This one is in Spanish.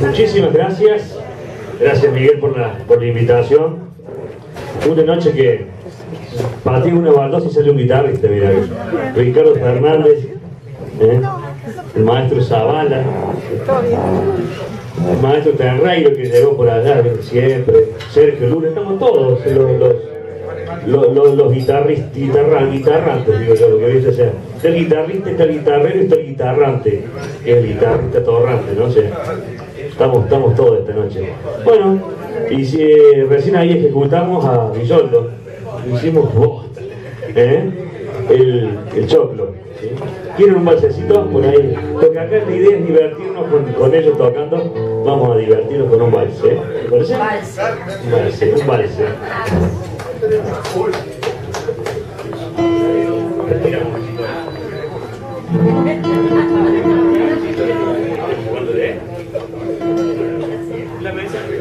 muchísimas gracias. Gracias Miguel por la, por la invitación. Una noche que para ti una baldosa y sale un guitarrista, mira. Ricardo Fernández, ¿eh? el maestro Zavala, el maestro Terreiro que llegó por allá siempre, Sergio Luna, estamos todos los, los, los, guitarristas, guitarrantes, digo yo, lo que hoy sea. Está el guitarrista, está el guitarrero está el guitarrante, que es el guitarrista torrante, ¿no? sé Estamos, estamos todos esta noche. Bueno, y eh, recién ahí ejecutamos a Villoldo. Hicimos bosta. ¿eh? El, el, choclo. ¿sí? ¿Quieren un balsecito? Por ahí. Porque acá la idea es divertirnos con, con ellos tocando. Vamos a divertirnos con un vals. ¿eh? Un vals. Un vals. também sempre